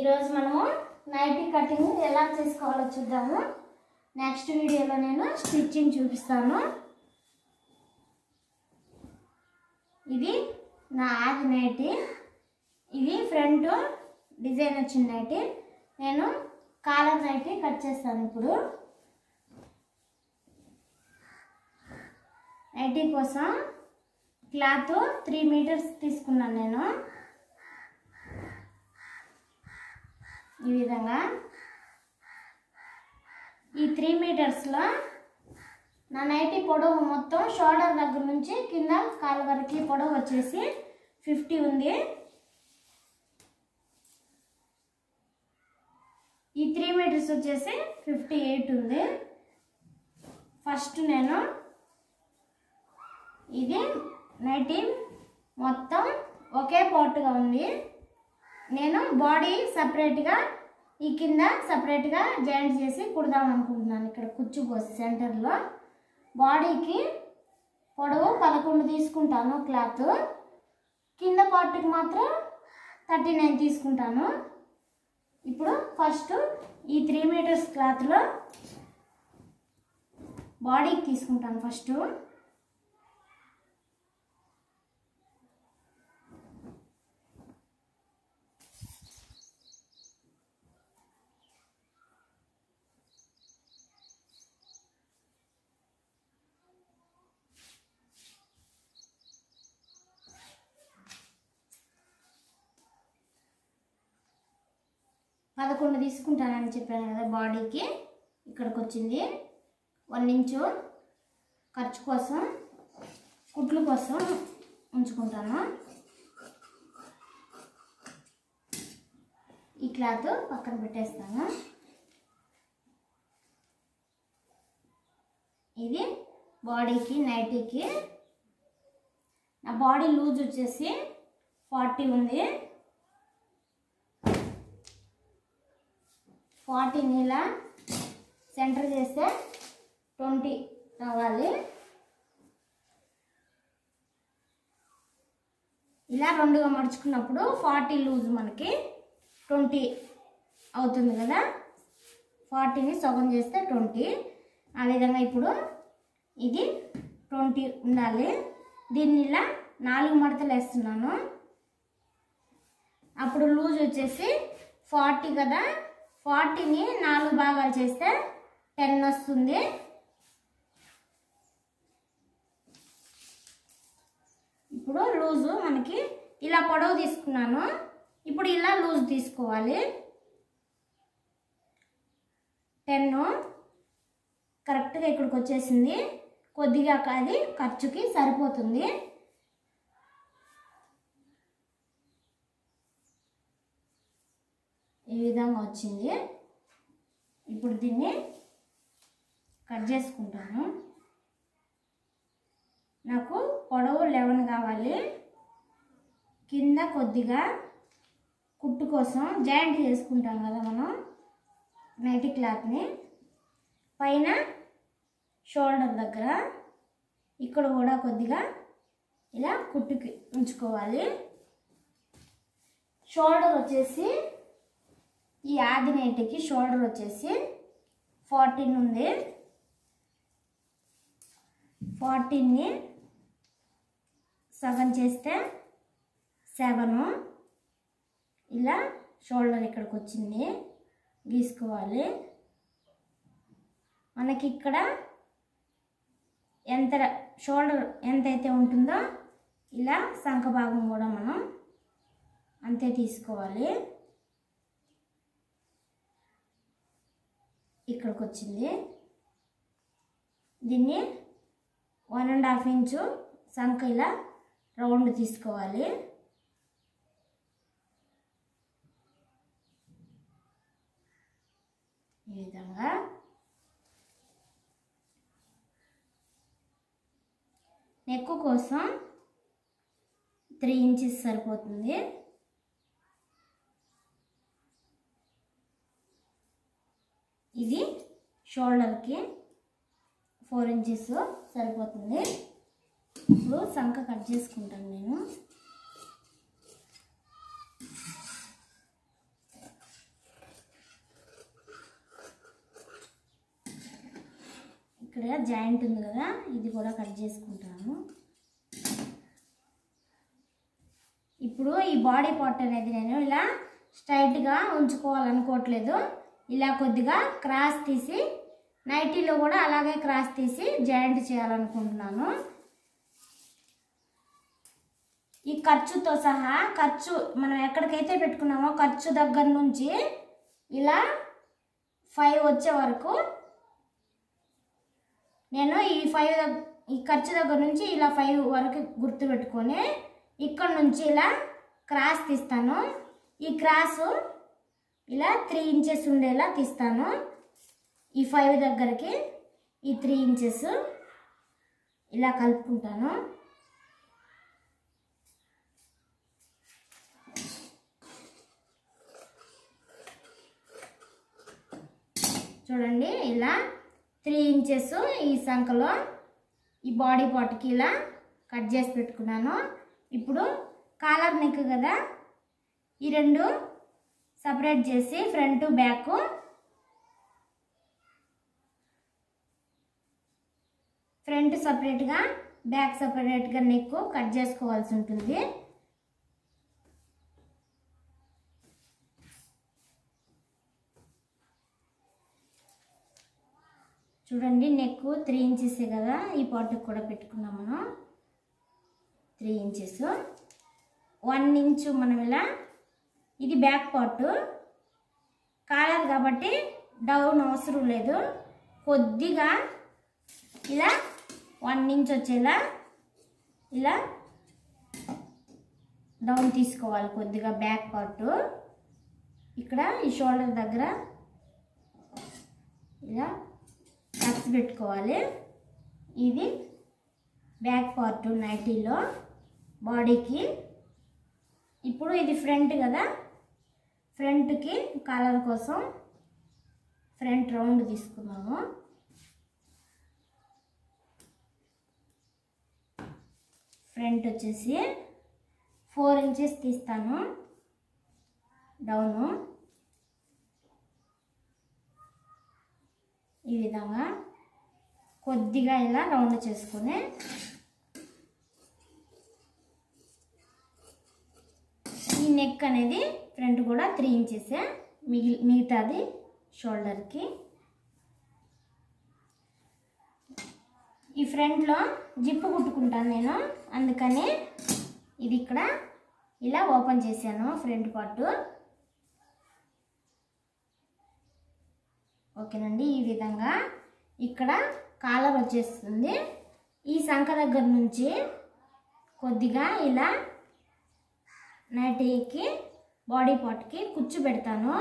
ఈరోజు మనము nightie cutting ఎలా చేసుకోవాలో చూద్దాము. నెక్స్ట్ వీడియోలో నేను స్టిచ్చింగ్ చూపిస్తాను. ఇది నా ఆది నైటీ. ఇది ఫ్రంట్ డిజైన్ వచ్చిన నైటీ. నేను కాలర్ నైటీ కట్ చేస్తాను ఇప్పుడు. నైటీ కోసం క్లాత్ త్రీ మీటర్స్ తీసుకున్నాను నేను. ఈ విధంగా ఈ త్రీ మీటర్స్లో నా నైటీ పొడవు మొత్తం షోల్డర్ దగ్గర నుంచి కింద కాలు వరకు పొడవు వచ్చేసి ఫిఫ్టీ ఉంది. ఈ త్రీ మీటర్స్ వచ్చేసి ఫిఫ్టీ ఎయిట్ ఉంది. ఫస్ట్ నేను ఇది నైటీ మొత్తం ఒకే పాటుగా ఉంది. నేను బాడీ సపరేట్గా ఈ కింద సపరేట్గా జాయింట్ చేసి కుడదాం అనుకుంటున్నాను. ఇక్కడ కుచ్చుపోసి సెంటర్లో బాడీకి పొడవు పదకొండు తీసుకుంటాను క్లాత్ కింద పార్ట్కి మాత్రం థర్టీ నైన్ తీసుకుంటాను. ఇప్పుడు ఫస్ట్ ఈ త్రీ మీటర్స్ క్లాత్లో బాడీకి తీసుకుంటాను ఫస్ట్ పదకొండు తీసుకుంటానని చెప్పాను కదా బాడీకి. ఇక్కడికి వచ్చింది వన్ ఇంచు ఖర్చు కోసం కుట్లు కోసం ఉంచుకుంటాను. ఈ క్లాత్ పక్కన పెట్టేస్తాను. ఇది బాడీకి నైటీకి. నా బాడీ లూజ్ వచ్చేసి ఫార్టీ ఉంది. ఫార్టీ నీళ్ళ సెంటర్ చేస్తే ట్వంటీ రావాలి. ఇలా రెండుగా మడుచుకున్నప్పుడు ఫార్టీ లూజ్ మనకి ట్వంటీ అవుతుంది కదా. ఫార్టీని సగం చేస్తే ట్వంటీ. ఆ విధంగా ఇప్పుడు ఇది ట్వంటీ ఉండాలి. దీన్ని ఇలా నాలుగు మడతలు వేస్తున్నాను. అప్పుడు లూజ్ వచ్చేసి ఫార్టీ కదా. ఫార్టీని నాలుగు భాగాలు చేస్తే టెన్ వస్తుంది. ఇప్పుడు లూజు మనకి ఇలా పొడవు తీసుకున్నాను. ఇప్పుడు ఇలా లూజ్ తీసుకోవాలి. టెన్ కరెక్ట్గా ఇక్కడికి వచ్చేసింది. కొద్దిగా అది ఖర్చుకి సరిపోతుంది ఈ విధంగా వచ్చింది. ఇప్పుడు దీన్ని కట్ చేసుకుంటాను. నాకు పొడవు లెవెన్ కావాలి. కింద కొద్దిగా కుట్టు కోసం జాయింట్ చేసుకుంటాం కదా మనం నైటీ క్లాత్ని పైన షోల్డర్ దగ్గర ఇక్కడ కూడా కొద్దిగా ఇలా కుట్టుకి ఉంచుకోవాలి. షోల్డర్ వచ్చేసి ఈ ఆదినేటికి షోల్డర్ వచ్చేసి ఫార్టీన్ ఉంది. ఫార్టీన్ని సగం చేస్తే సెవెను ఇలా షోల్డర్ ఇక్కడికి వచ్చింది. గీసుకోవాలి. మనకి ఇక్కడ ఎంత షోల్డర్ ఎంతైతే ఉంటుందో ఇలా సంఖ భాగం కూడా మనం అంతే తీసుకోవాలి. ఇక్కడికి వచ్చింది దీన్ని వన్ అండ్ హాఫ్ ఇంచు సంఖ ఇలా రౌండ్ తీసుకోవాలి. ఈ విధంగా. నెక్ కోసం త్రీ ఇంచెస్ సరిపోతుంది. ఇది షోల్డర్కి ఫోర్ ఇంచెస్ సరిపోతుంది. ఇప్పుడు సంఖ కట్ చేసుకుంటాను నేను. ఇక్కడ జాయింట్ ఉంది కదా ఇది కూడా కట్ చేసుకుంటాను. ఇప్పుడు ఈ బాడీ పార్ట్ అనేది నేను ఇలా స్ట్రైట్గా ఉంచుకోవాలనుకోవట్లేదు. ఇలా కొద్దిగా క్రాస్ తీసి నైటీలో కూడా అలాగే క్రాస్ తీసి జాయింట్ చేయాలనుకుంటున్నాను. ఈ ఖర్చుతో సహా ఖర్చు మనం ఎక్కడికైతే పెట్టుకున్నామో ఖర్చు దగ్గర నుంచి ఇలా ఫైవ్ వచ్చే వరకు నేను ఈ ఫైవ్ ఈ ఖర్చు దగ్గర నుంచి ఇలా ఫైవ్ వరకు గుర్తు పెట్టుకొని ఇక్కడ నుంచి ఇలా క్రాస్ తీస్తాను. ఈ క్రాసు ఇలా త్రీ ఇంచెస్ ఉండేలా తీస్తాను. ఈ ఫైవ్ దగ్గరికి ఈ త్రీ ఇంచెస్ ఇలా కలుపుకుంటాను. చూడండి ఇలా త్రీ ఇంచెస్ ఈ సంఖలో ఈ బాడీ పార్ట్కి ఇలా కట్ చేసి పెట్టుకున్నాను. ఇప్పుడు కాలర్ నెక్ కదా ఈ రెండు సపరేట్ చేసి ఫ్రంట్ బ్యాక్. ఫ్రంట్ సపరేట్గా బ్యాక్ సపరేట్గా నెక్ కట్ చేసుకోవాల్సి ఉంటుంది. చూడండి నెక్ త్రీ ఇంచెస్ కదా ఈ పార్ట్కి కూడా పెట్టుకున్నాం మనం. త్రీ ఇంచెస్ వన్ ఇంచు మనం ఇలా ఇది బ్యాక్ పార్ట్. కాలేదు కాబట్టి డౌన్ అవసరం లేదు. కొద్దిగా ఇలా వన్ ఇంచ్ వచ్చేలా ఇలా డౌన్ తీసుకోవాలి కొద్దిగా బ్యాక్ పార్ట్. ఇక్కడ ఈ షోల్డర్ దగ్గర ఇలా టక్స్ పెట్టుకోవాలి. ఇది బ్యాక్ పార్ట్ నైటీలో బాడీకి. ఇప్పుడు ఇది ఫ్రంట్ కదా. ఫ్రంట్కి కలర్ కోసం ఫ్రంట్ రౌండ్ తీసుకున్నాము. ఫ్రంట్ వచ్చేసి ఫోర్ ఇంచెస్ తీస్తాను. డౌను. ఈ విధంగా కొద్దిగా ఇలా రౌండ్ చేసుకుని ఈ నెక్ అనేది ఫ్రంట్ కూడా త్రీ ఇంచెస్ మిగి మిగతాది షోల్డర్కి. ఈ ఫ్రంట్లో జిప్పు కుట్టుకుంటాను నేను అందుకని ఇది ఇక్కడ ఇలా ఓపెన్ చేశాను ఫ్రంట్ పార్ట్. ఓకేనండి ఈ విధంగా ఇక్కడ కాలర్ వచ్చేస్తుంది. ఈ సంఖ దగ్గర నుంచి కొద్దిగా ఇలా నైటీకి బాడీ పార్ట్కి కుచ్చు పెడతాను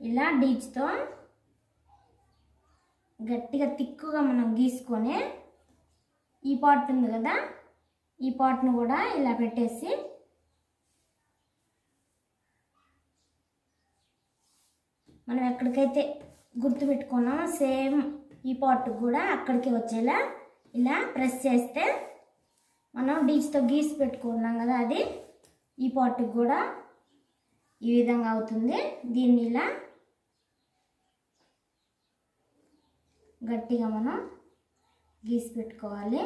ఇలా డీచ్తో గట్టిగా తిక్కుగా మనం గీసుకొని ఈ పార్ట్ ఉంది కదా ఈ పార్ట్ను కూడా ఇలా పెట్టేసి మనం ఎక్కడికైతే గుర్తు పెట్టుకున్నామో సేమ్ ఈ పార్ట్ కూడా అక్కడికి వచ్చేలా ఇలా ప్రెస్ చేస్తే మనం డీచ్తో గీసి పెట్టుకున్నాం కదా అది. ఈ పార్ట్కి కూడా ఈ విధంగా అవుతుంది. దీన్ని ఇలా గట్టిగా మనం గీసి పెట్టుకోవాలి.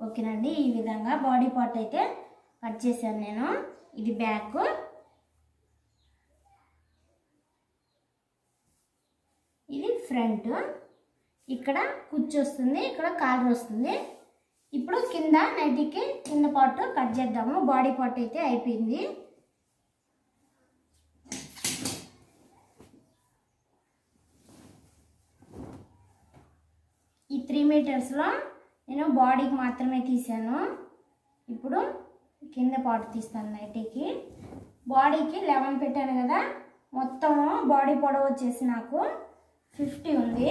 ఓకేనండి ఈ విధంగా బాడీ పార్ట్ అయితే కట్ చేశాను నేను. ఇది బ్యాక్ ఇది ఫ్రంట్. ఇక్కడ కుచ్చి వస్తుంది ఇక్కడ కాలర్ వస్తుంది ఇప్పుడు కింద నైటీకి కింద పార్ట్ కట్ చేద్దాము. బాడీ పార్ట్ అయితే అయిపోయింది. ఈ త్రీ మీటర్స్లో నేను బాడీకి మాత్రమే తీసాను ఇప్పుడు కింద పార్ట్ తీస్తాను నైటీకి. బాడీకి లెవెన్ పెట్టాను కదా మొత్తం బాడీ పొడవు వచ్చేసి నాకు ఫిఫ్టీ ఉంది.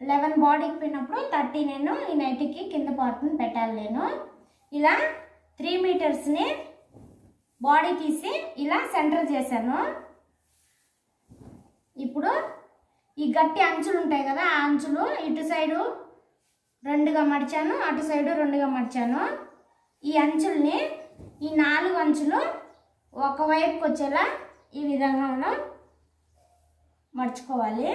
లెవెన్ బాడీకి పోయినప్పుడు థర్టీ నేను ఈ నైట్కి కింద పార్ట్ని పెట్టాలి నేను. ఇలా త్రీ మీటర్స్ని బాడీ తీసి ఇలా సెంటర్ చేశాను. ఇప్పుడు ఈ గట్టి అంచులు ఉంటాయి కదా ఆ అంచులు ఇటు సైడు రెండుగా మడిచాను అటు సైడు రెండుగా మడిచాను. ఈ అంచుల్ని ఈ నాలుగు అంచులు ఒకవైపుకి వచ్చేలా ఈ విధంగా మనం మడుచుకోవాలి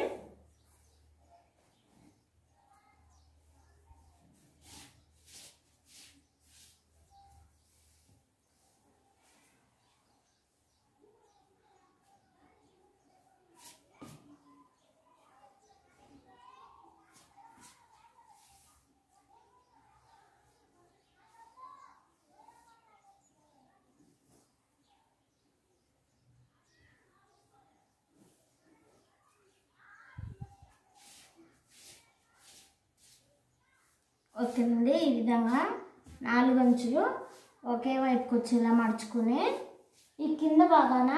వస్తుంది ఈ విధంగా నాలుగు అంచులు ఒకే వైపుకి వచ్చేలా మడుచుకుని ఈ కింద భాగాన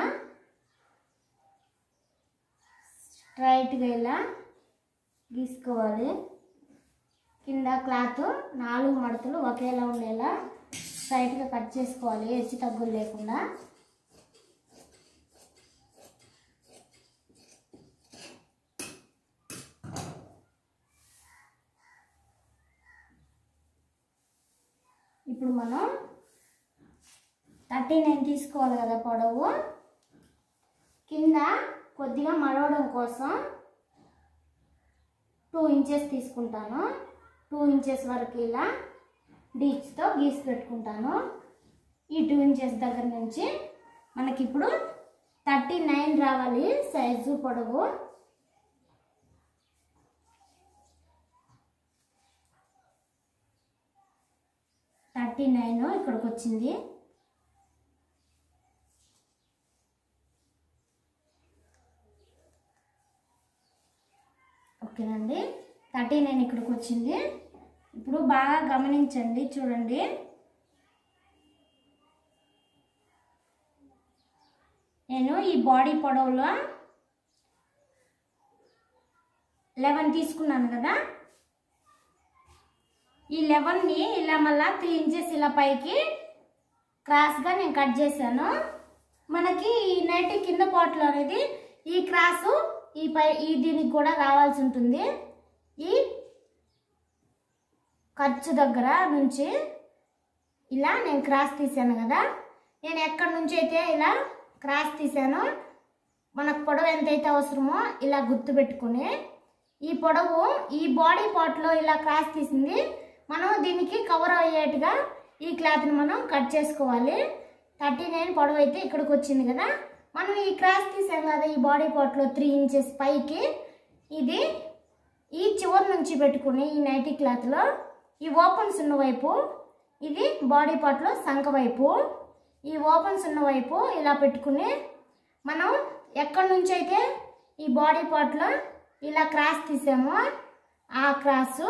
స్ట్రైట్గా ఇలా గీసుకోవాలి. కింద క్లాత్ నాలుగు మడతలు ఒకేలా ఉండేలా స్ట్రైట్గా కట్ చేసుకోవాలి హెచ్చు తగ్గులు లేకుండా. ఇప్పుడు మనం థర్టీ నైన్ తీసుకోవాలి కదా పొడవు. కింద కొద్దిగా మడవడం కోసం టూ ఇంచెస్ తీసుకుంటాను. టూ ఇంచెస్ వరకు ఇలా డీచ్తో గీసి పెట్టుకుంటాను. ఈ టూ ఇంచెస్ దగ్గర నుంచి మనకి ఇప్పుడు థర్టీ నైన్ రావాలి సైజు పొడవు. థర్టీ నైన్ ఇక్కడికి వచ్చింది ఓకేనండి. థర్టీ నైన్ ఇక్కడికి వచ్చింది ఇప్పుడు బాగా గమనించండి చూడండి. నేను ఈ బాడీ పొడవులో లెవెన్ తీసుకున్నాను కదా. ఈ లెవెన్ని ఇలా మళ్ళా త్రీ ఇంచెస్ ఇలా పైకి క్రాస్గా నేను కట్ చేశాను. మనకి ఈ నైట్ కింద పాటలు అనేది ఈ క్రాసు ఈ పై ఈ దీనికి కూడా రావాల్సి ఉంటుంది. ఈ ఖర్చు దగ్గర నుంచి ఇలా నేను క్రాస్ తీసాను కదా. నేను ఎక్కడి నుంచి అయితే ఇలా క్రాస్ తీసాను మనకు పొడవు ఎంతైతే అవసరమో ఇలా గుర్తు పెట్టుకుని ఈ పొడవు ఈ బాడీ పార్ట్లో ఇలా క్రాస్ తీసింది. మనం దీనికి కవర్ అయ్యేట్టుగా ఈ క్లాత్ని మనం కట్ చేసుకోవాలి. థర్టీ నైన్ పొడవు అయితే ఇక్కడికి వచ్చింది కదా. మనం ఈ క్రాస్ తీసాం కదా ఈ బాడీ పార్ట్లో త్రీ ఇంచెస్ పైకి. ఇది ఈ చివరి నుంచి పెట్టుకుని ఈ నైటీ క్లాత్లో ఈ ఓపెన్స్ ఉన్న వైపు ఇది బాడీ పార్ట్లో సంఖ వైపు. ఈ ఓపెన్స్ ఉన్న వైపు ఇలా పెట్టుకుని మనం ఎక్కడి నుంచి అయితే ఈ బాడీ పార్ట్లో ఇలా క్రాస్ తీసామో ఆ క్రాసు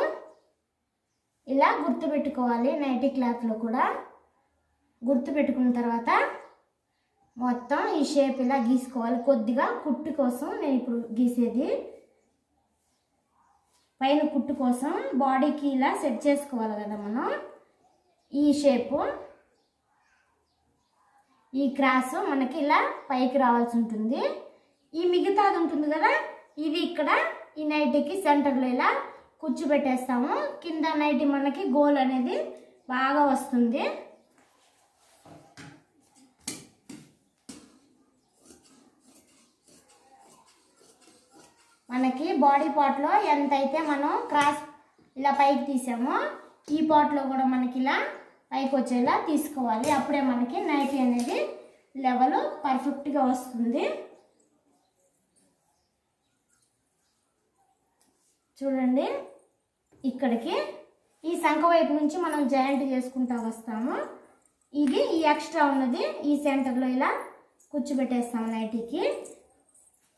ఇలా గుర్తు పెట్టుకోవాలి నైటీ క్లాత్లో కూడా. గుర్తుపెట్టుకున్న తర్వాత మొత్తం ఈ షేప్ ఇలా గీసుకోవాలి. కొద్దిగా కుట్టు కోసం నేను ఇప్పుడు గీసేది. పైన కుట్టు కోసం బాడీకి ఇలా సెట్ చేసుకోవాలి కదా మనం. ఈ షేపు. ఈ క్రాస్ మనకి ఇలా పైకి రావాల్సి ఉంటుంది. ఈ మిగతాది ఉంటుంది కదా ఇది ఇక్కడ ఈ నైటీకి సెంటర్లో ఇలా కూర్చోబెట్టేస్తాము. కింద నైటీ మనకి గోల్ అనేది బాగా వస్తుంది. మనకి బాడీ పార్ట్లో ఎంతైతే మనం క్రాస్ ఇలా పైకి తీసామో ఈ పార్ట్లో కూడా మనకి ఇలా పైకి వచ్చేలా తీసుకోవాలి. అప్పుడే మనకి నైటీ అనేది లెవెల్ పర్ఫెక్ట్గా వస్తుంది. చూడండి. ఇక్కడికి. ఈ శంఖ వైపు నుంచి మనం జాయింట్ చేసుకుంటా వస్తాము. ఇది ఈ ఎక్స్ట్రా ఉన్నది. ఈ సెంటర్లో ఇలా కూర్చోబెట్టేస్తాము నైటీకి.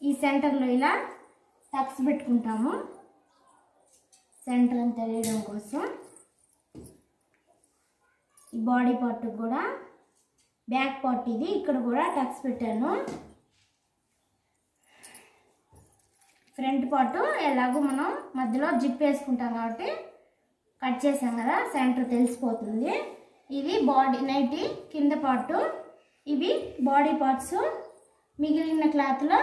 ఈ సెంటర్లో ఇలా టక్స్ పెట్టుకుంటాము. సెంటర్ అని తెలియడం కోసం. ఈ బాడీ పార్ట్ కూడా బ్యాక్ పార్ట్ ఇది. ఇక్కడ కూడా టక్స్ పెట్టాను. ఫ్రంట్ పార్ట్ ఎలాగో మనం మధ్యలో జిప్ వేసుకుంటాం కాబట్టి కట్ చేసాం కదా సెంటర్ తెలిసిపోతుంది. ఇవి బాడీ నైటీ కింద పార్టు ఇవి బాడీ పార్ట్స్. మిగిలిన క్లాత్లో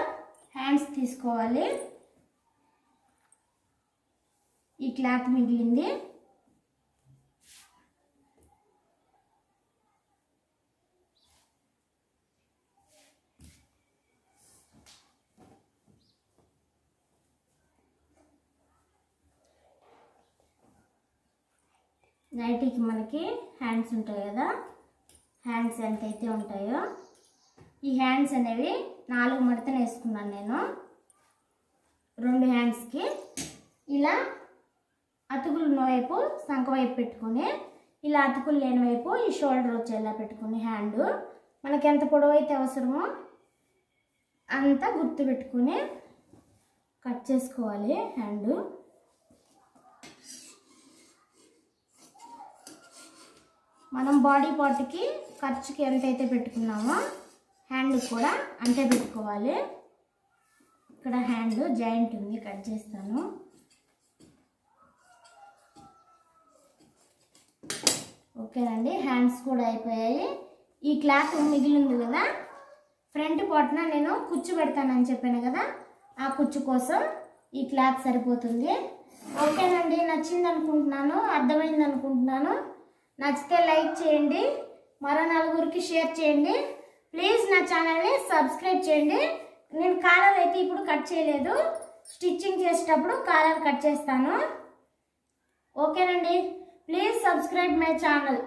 హ్యాండ్స్ తీసుకోవాలి. ఈ క్లాత్ మిగిలింది. నైటీకి మనకి హ్యాండ్స్ ఉంటాయి కదా. హ్యాండ్స్ ఎంతైతే ఉంటాయో ఈ హ్యాండ్స్ అనేవి నాలుగు మడతను వేసుకున్నాను నేను. రెండు హ్యాండ్స్కి ఇలా అతుకులు వైపు సంఖ వైపు పెట్టుకుని ఇలా అతుకులు లేని వైపు ఈ షోల్డర్ వచ్చేలా పెట్టుకుని హ్యాండ్. మనకి ఎంత పొడవు అయితే అవసరమో అంతా గుర్తు పెట్టుకుని కట్ చేసుకోవాలి హ్యాండ్. మనం బాడీ పార్ట్కి ఖర్చుకి ఎంతైతే పెట్టుకున్నామో హ్యాండ్ కూడా అంతే పెట్టుకోవాలి. ఇక్కడ హ్యాండ్ జాయింట్ ఉంది కట్ చేస్తాను. ఓకేనండి హ్యాండ్స్ కూడా అయిపోయాయి. ఈ క్లాత్ మిగిలింది కదా ఫ్రంట్ పార్ట్న నేను కుచ్చు పెడతానని చెప్పాను కదా ఆ కుచ్చు కోసం ఈ క్లాత్ సరిపోతుంది. ఓకేనండి నచ్చింది అనుకుంటున్నాను అర్థమైంది అనుకుంటున్నాను నచ్చితే లైక్ చేయండి. మరో నలుగురికి షేర్ చేయండి. ప్లీజ్ నా ఛానల్ని సబ్స్క్రైబ్ చేయండి. నేను కాలర్ అయితే ఇప్పుడు కట్ చేయలేదు. స్టిచ్చింగ్ చేసేటప్పుడు కాలర్ కట్ చేస్తాను. ఓకేనండి. Please subscribe my channel.